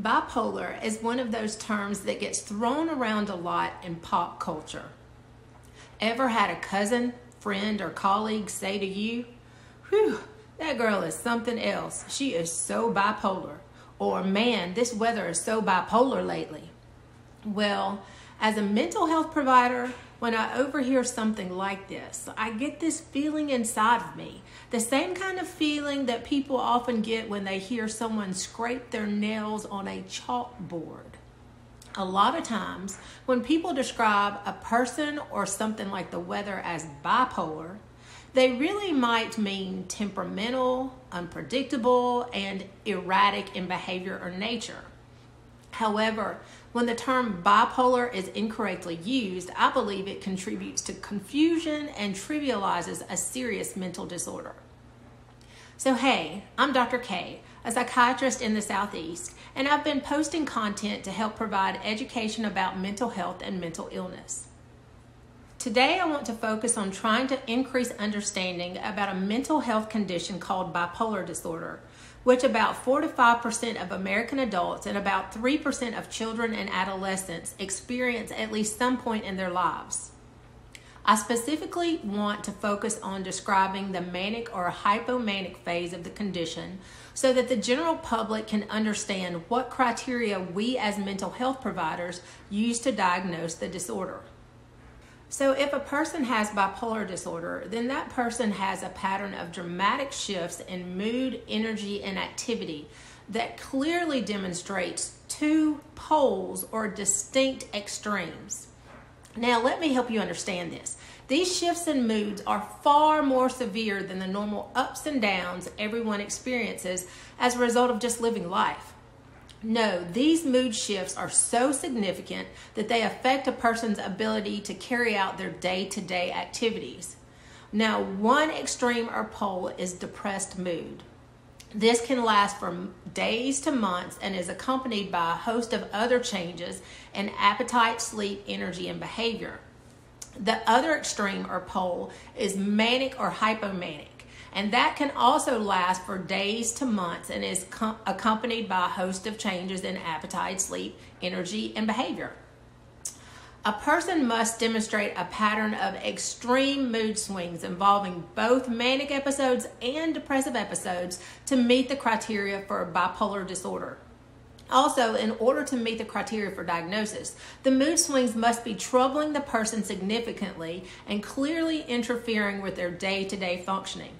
Bipolar is one of those terms that gets thrown around a lot in pop culture. Ever had a cousin, friend, or colleague say to you, Whew, that girl is something else. She is so bipolar. Or, man, this weather is so bipolar lately. Well, as a mental health provider, when I overhear something like this, I get this feeling inside of me. The same kind of feeling that people often get when they hear someone scrape their nails on a chalkboard. A lot of times, when people describe a person or something like the weather as bipolar, they really might mean temperamental, unpredictable, and erratic in behavior or nature. However, when the term bipolar is incorrectly used, I believe it contributes to confusion and trivializes a serious mental disorder. So, hey, I'm Dr. K, a psychiatrist in the Southeast, and I've been posting content to help provide education about mental health and mental illness. Today, I want to focus on trying to increase understanding about a mental health condition called bipolar disorder which about 4 to 5% of American adults and about 3% of children and adolescents experience at least some point in their lives. I specifically want to focus on describing the manic or hypomanic phase of the condition so that the general public can understand what criteria we as mental health providers use to diagnose the disorder. So, if a person has bipolar disorder, then that person has a pattern of dramatic shifts in mood, energy, and activity that clearly demonstrates two poles or distinct extremes. Now, let me help you understand this. These shifts in moods are far more severe than the normal ups and downs everyone experiences as a result of just living life. No, these mood shifts are so significant that they affect a person's ability to carry out their day to day activities. Now, one extreme or pole is depressed mood. This can last from days to months and is accompanied by a host of other changes in appetite, sleep, energy, and behavior. The other extreme or pole is manic or hypomanic and that can also last for days to months and is com- accompanied by a host of changes in appetite, sleep, energy, and behavior. A person must demonstrate a pattern of extreme mood swings involving both manic episodes and depressive episodes to meet the criteria for bipolar disorder. Also, in order to meet the criteria for diagnosis, the mood swings must be troubling the person significantly and clearly interfering with their day to day functioning.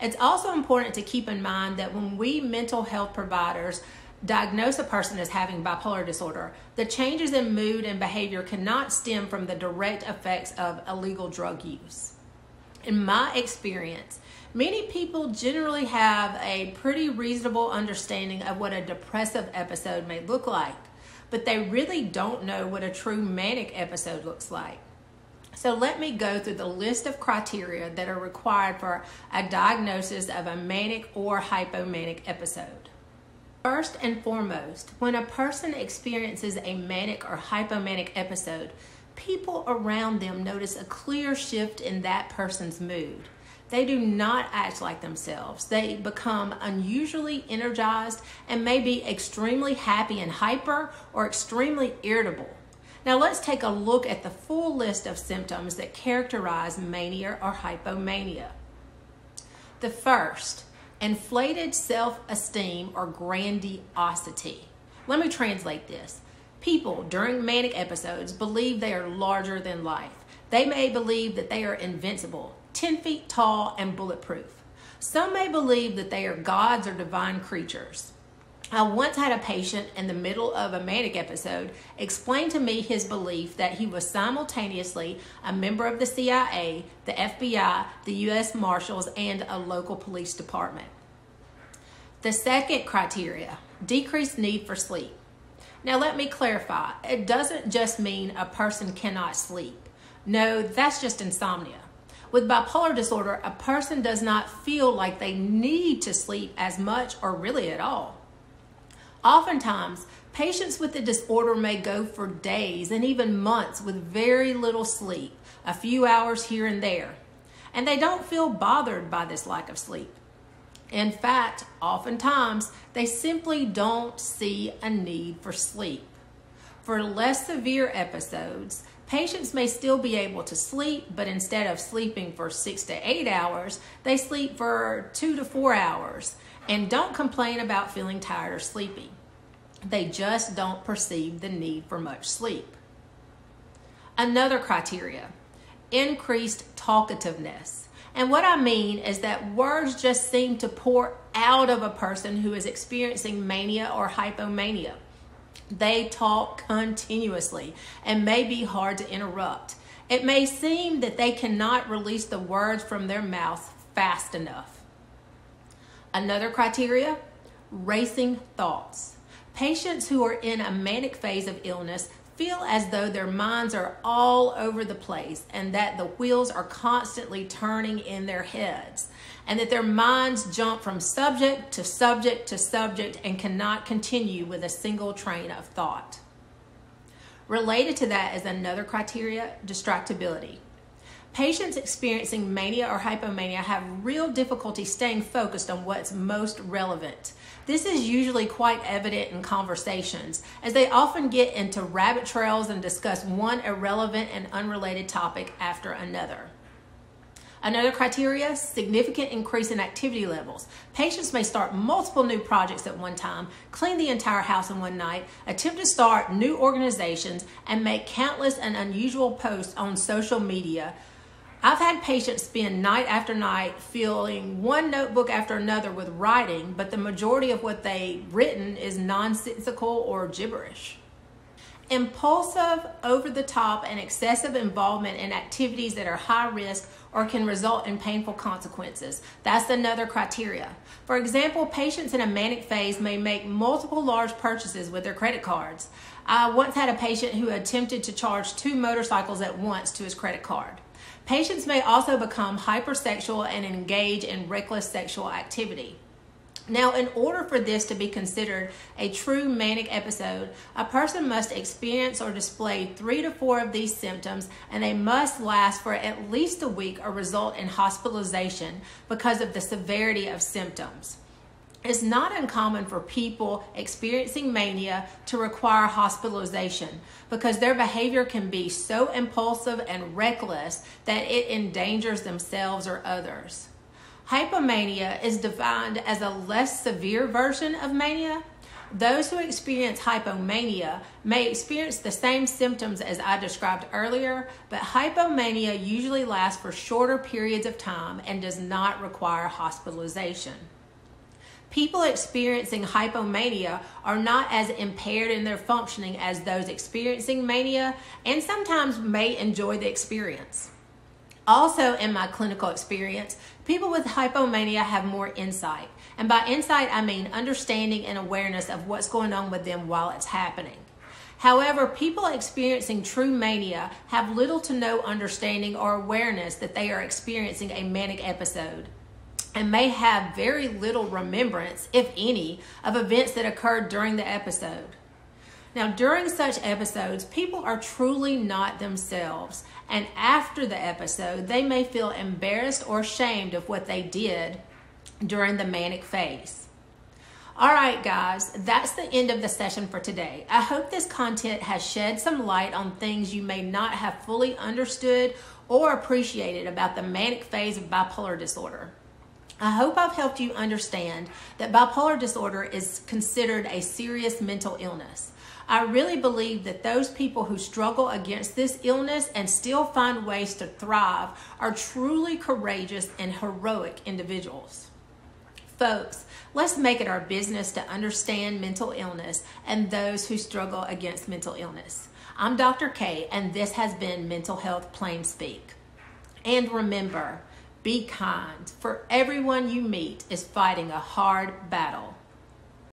It's also important to keep in mind that when we mental health providers diagnose a person as having bipolar disorder, the changes in mood and behavior cannot stem from the direct effects of illegal drug use. In my experience, many people generally have a pretty reasonable understanding of what a depressive episode may look like, but they really don't know what a true manic episode looks like. So let me go through the list of criteria that are required for a diagnosis of a manic or hypomanic episode. First and foremost, when a person experiences a manic or hypomanic episode, people around them notice a clear shift in that person's mood. They do not act like themselves. They become unusually energized and may be extremely happy and hyper or extremely irritable. Now let's take a look at the full list of symptoms that characterize mania or hypomania. The first, inflated self-esteem or grandiosity. Let me translate this. People during manic episodes believe they are larger than life. They may believe that they are invincible, 10 feet tall, and bulletproof. Some may believe that they are gods or divine creatures. I once had a patient in the middle of a manic episode explain to me his belief that he was simultaneously a member of the CIA, the FBI, the U.S. Marshals, and a local police department. The second criteria decreased need for sleep. Now, let me clarify it doesn't just mean a person cannot sleep. No, that's just insomnia. With bipolar disorder, a person does not feel like they need to sleep as much or really at all. Oftentimes, patients with the disorder may go for days and even months with very little sleep, a few hours here and there, and they don't feel bothered by this lack of sleep. In fact, oftentimes they simply don't see a need for sleep. For less severe episodes, patients may still be able to sleep, but instead of sleeping for six to eight hours, they sleep for two to four hours and don't complain about feeling tired or sleepy. They just don't perceive the need for much sleep. Another criteria increased talkativeness. And what I mean is that words just seem to pour out of a person who is experiencing mania or hypomania. They talk continuously and may be hard to interrupt. It may seem that they cannot release the words from their mouth fast enough. Another criteria racing thoughts. Patients who are in a manic phase of illness feel as though their minds are all over the place and that the wheels are constantly turning in their heads and that their minds jump from subject to subject to subject and cannot continue with a single train of thought. Related to that is another criteria distractibility. Patients experiencing mania or hypomania have real difficulty staying focused on what's most relevant. This is usually quite evident in conversations, as they often get into rabbit trails and discuss one irrelevant and unrelated topic after another. Another criteria, significant increase in activity levels. Patients may start multiple new projects at one time, clean the entire house in one night, attempt to start new organizations, and make countless and unusual posts on social media I've had patients spend night after night filling one notebook after another with writing, but the majority of what they've written is nonsensical or gibberish. Impulsive, over the top, and excessive involvement in activities that are high risk or can result in painful consequences. That's another criteria. For example, patients in a manic phase may make multiple large purchases with their credit cards. I once had a patient who attempted to charge two motorcycles at once to his credit card. Patients may also become hypersexual and engage in reckless sexual activity. Now, in order for this to be considered a true manic episode, a person must experience or display three to four of these symptoms, and they must last for at least a week or result in hospitalization because of the severity of symptoms. It's not uncommon for people experiencing mania to require hospitalization because their behavior can be so impulsive and reckless that it endangers themselves or others. Hypomania is defined as a less severe version of mania. Those who experience hypomania may experience the same symptoms as I described earlier, but hypomania usually lasts for shorter periods of time and does not require hospitalization. People experiencing hypomania are not as impaired in their functioning as those experiencing mania and sometimes may enjoy the experience. Also, in my clinical experience, people with hypomania have more insight. And by insight, I mean understanding and awareness of what's going on with them while it's happening. However, people experiencing true mania have little to no understanding or awareness that they are experiencing a manic episode and may have very little remembrance, if any, of events that occurred during the episode. Now, during such episodes, people are truly not themselves, and after the episode, they may feel embarrassed or ashamed of what they did during the manic phase. All right, guys, that's the end of the session for today. I hope this content has shed some light on things you may not have fully understood or appreciated about the manic phase of bipolar disorder. I hope I've helped you understand that bipolar disorder is considered a serious mental illness. I really believe that those people who struggle against this illness and still find ways to thrive are truly courageous and heroic individuals. Folks, let's make it our business to understand mental illness and those who struggle against mental illness. I'm Dr. K, and this has been Mental Health Plain Speak. And remember, be kind, for everyone you meet is fighting a hard battle.